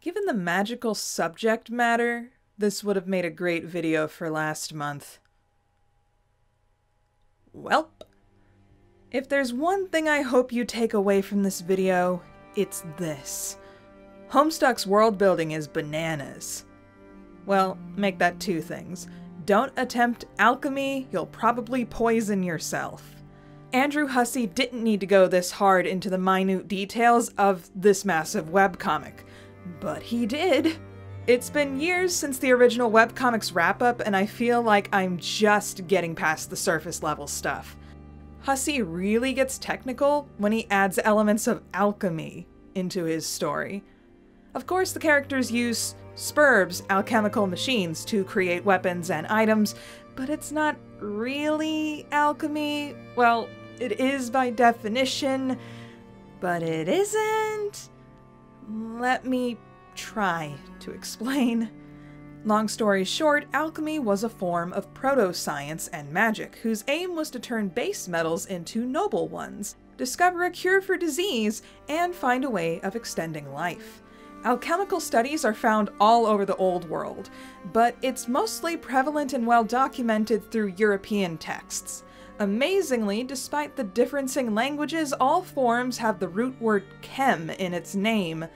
Given the magical subject matter, this would have made a great video for last month. Welp. If there's one thing I hope you take away from this video, it's this. Homestuck's world building is bananas. Well, make that two things. Don't attempt alchemy, you'll probably poison yourself. Andrew Hussie didn't need to go this hard into the minute details of this massive webcomic, but he did. It's been years since the original webcomics wrap up, and I feel like I'm just getting past the surface level stuff. Hussie really gets technical when he adds elements of alchemy into his story. Of course, the characters use Sburb's, alchemical machines, to create weapons and items, but it's not really alchemy. Well, it is by definition, but it isn't. Let me try to explain. Long story short, alchemy was a form of proto-science and magic whose aim was to turn base metals into noble ones, discover a cure for disease, and find a way of extending life. Alchemical studies are found all over the Old World, but it's mostly prevalent and well documented through European texts. Amazingly, despite the differencing languages, all forms have the root word chem in its name,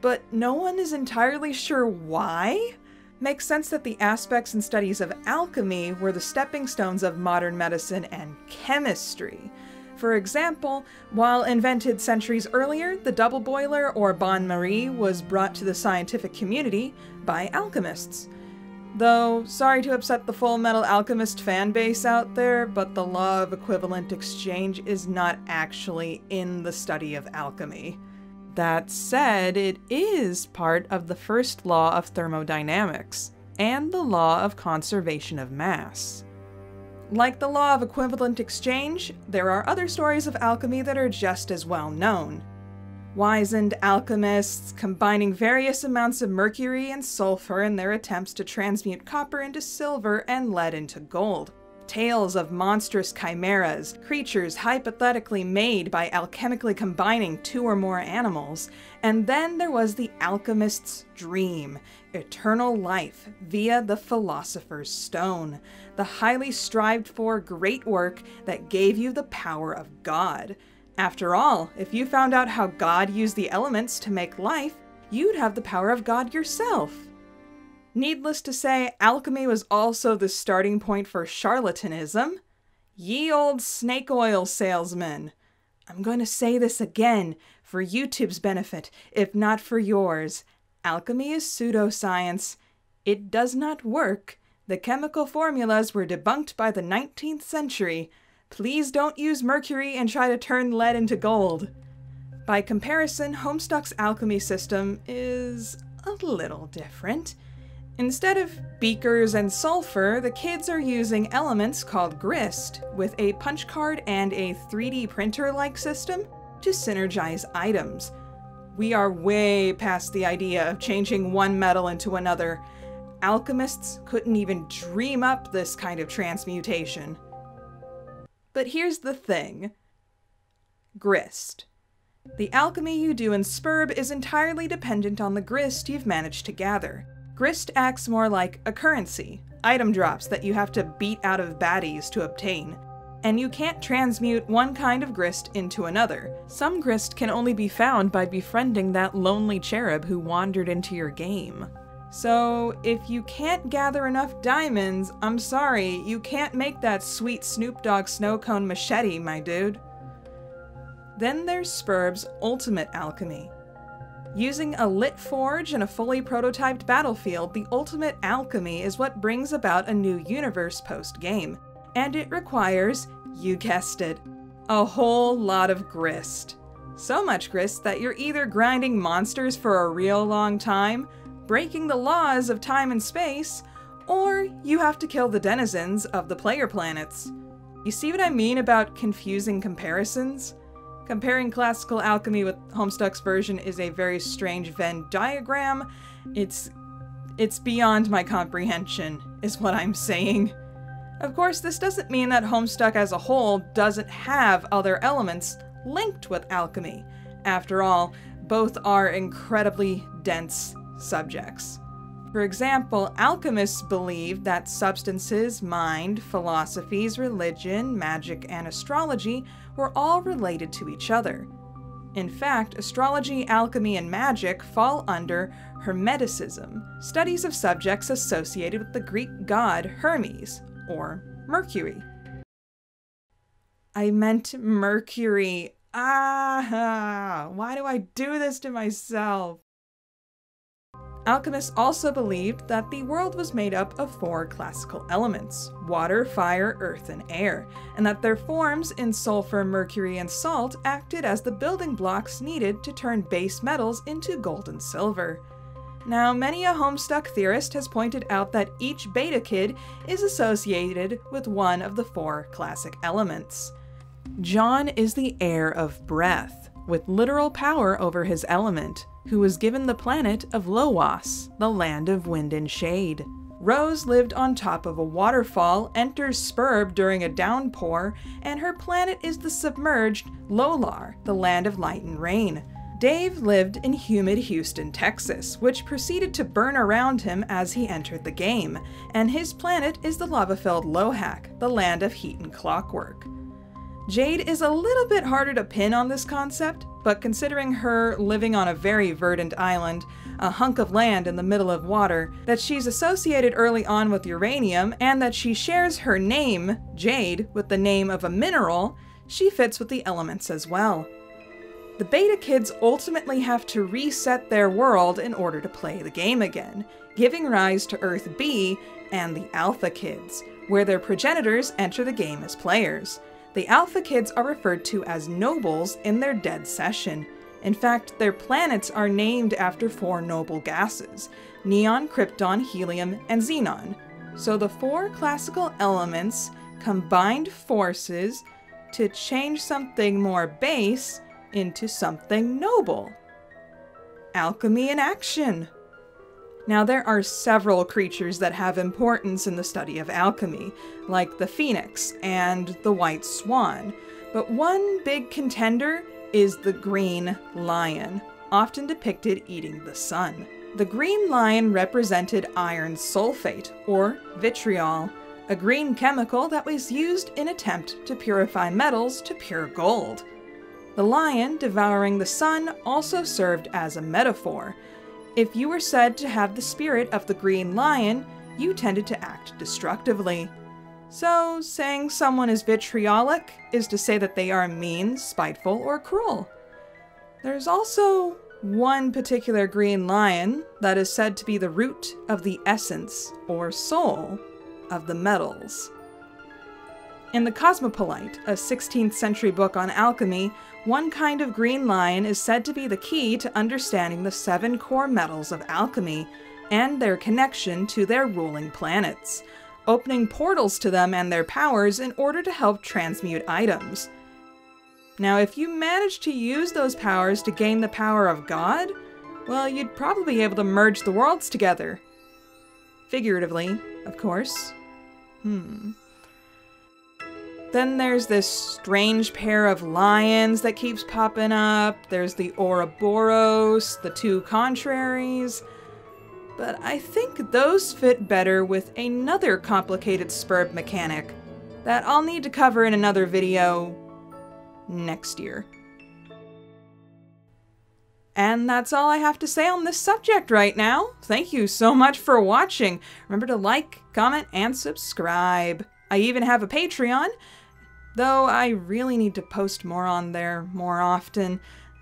but no one is entirely sure why? Makes sense that the aspects and studies of alchemy were the stepping stones of modern medicine and chemistry. For example, while invented centuries earlier, the double boiler or bain marie was brought to the scientific community by alchemists. Though, sorry to upset the Full Metal Alchemist fan base out there, but the law of equivalent exchange is not actually in the study of alchemy. That said, it is part of the first law of thermodynamics and the law of conservation of mass. Like the law of equivalent exchange, there are other stories of alchemy that are just as well known. Wizened alchemists combining various amounts of mercury and sulfur in their attempts to transmute copper into silver and lead into gold. Tales of monstrous chimeras, creatures hypothetically made by alchemically combining two or more animals. And then there was the alchemist's dream, eternal life via the Philosopher's Stone, the highly strived for great work that gave you the power of God. After all, if you found out how God used the elements to make life, you'd have the power of God yourself. Needless to say, alchemy was also the starting point for charlatanism. Ye old snake oil salesman. I'm going to say this again for YouTube's benefit, if not for yours. Alchemy is pseudoscience. It does not work. The chemical formulas were debunked by the 19th century. Please don't use mercury and try to turn lead into gold. By comparison, Homestuck's alchemy system is a little different. Instead of beakers and sulfur, the kids are using elements called grist with a punch card and a 3D printer-like system to synergize items. We are way past the idea of changing one metal into another. Alchemists couldn't even dream up this kind of transmutation. But here's the thing. Grist. The alchemy you do in Sburb is entirely dependent on the grist you've managed to gather. Grist acts more like a currency, item drops that you have to beat out of baddies to obtain. And you can't transmute one kind of grist into another. Some grist can only be found by befriending that lonely cherub who wandered into your game. So, if you can't gather enough diamonds, I'm sorry, you can't make that sweet Snoop Dogg snow cone machete, my dude. Then there's Sburb's ultimate alchemy, Using a lit forge and a fully prototyped battlefield, the ultimate alchemy is what brings about a new universe post-game. And it requires, you guessed it, a whole lot of grist. So much grist that you're either grinding monsters for a real long time, breaking the laws of time and space, or you have to kill the denizens of the player planets. You see what I mean about confusing comparisons? Comparing classical alchemy with Homestuck's version is a very strange Venn diagram. It's it's beyond my comprehension, is what I'm saying. Of course, this doesn't mean that Homestuck as a whole doesn't have other elements linked with alchemy. After all, both are incredibly dense subjects. For example, alchemists believed that substances, mind, philosophies, religion, magic, and astrology were all related to each other. In fact, astrology, alchemy, and magic fall under Hermeticism, studies of subjects associated with the Greek god Hermes, or Mercury. I meant Mercury. Ah, why do I do this to myself? Alchemists also believed that the world was made up of four classical elements water, fire, earth, and air, and that their forms in sulfur, mercury, and salt acted as the building blocks needed to turn base metals into gold and silver. Now, many a Homestuck theorist has pointed out that each beta kid is associated with one of the four classic elements. John is the heir of breath, with literal power over his element who was given the planet of LOWAS, the land of wind and shade. Rose lived on top of a waterfall, enters Sburb during a downpour, and her planet is the submerged Lolar, the land of light and rain. Dave lived in humid Houston, Texas, which proceeded to burn around him as he entered the game, and his planet is the lava-filled Lohac, the land of heat and clockwork. Jade is a little bit harder to pin on this concept, but considering her living on a very verdant island, a hunk of land in the middle of water, that she's associated early on with uranium, and that she shares her name, Jade, with the name of a mineral, she fits with the elements as well. The Beta Kids ultimately have to reset their world in order to play the game again, giving rise to Earth B and the Alpha Kids, where their progenitors enter the game as players. The Alpha Kids are referred to as nobles in their dead session. In fact, their planets are named after four noble gases neon, krypton, helium, and xenon. So the four classical elements combined forces to change something more base into something noble. Alchemy in action! Now, there are several creatures that have importance in the study of alchemy, like the phoenix and the white swan, but one big contender is the green lion, often depicted eating the sun. The green lion represented iron sulfate, or vitriol, a green chemical that was used in attempt to purify metals to pure gold. The lion devouring the sun also served as a metaphor, if you were said to have the spirit of the green lion, you tended to act destructively. So, saying someone is vitriolic is to say that they are mean, spiteful, or cruel. There's also one particular green lion that is said to be the root of the essence, or soul, of the metals. In The Cosmopolite, a 16th century book on alchemy, one kind of green lion is said to be the key to understanding the seven core metals of alchemy and their connection to their ruling planets, opening portals to them and their powers in order to help transmute items. Now, if you manage to use those powers to gain the power of God, well, you'd probably be able to merge the worlds together. Figuratively, of course. Hmm. Then there's this strange pair of lions that keeps popping up. There's the Ouroboros, the two contraries. But I think those fit better with another complicated Sburb mechanic that I'll need to cover in another video next year. And that's all I have to say on this subject right now. Thank you so much for watching. Remember to like, comment, and subscribe. I even have a Patreon. Though I really need to post more on there more often.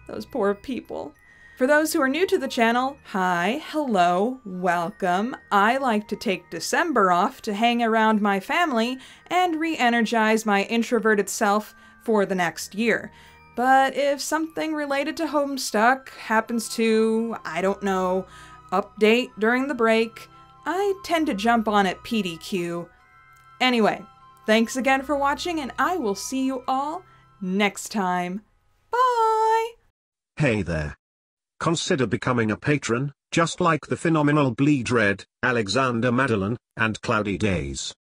Those poor people. For those who are new to the channel, hi, hello, welcome. I like to take December off to hang around my family and re-energize my introverted self for the next year. But if something related to Homestuck happens to, I don't know, update during the break, I tend to jump on at PDQ. Anyway, Thanks again for watching, and I will see you all next time. Bye! Hey there. Consider becoming a patron, just like the phenomenal Bleed Red, Alexander Madeline, and Cloudy Days.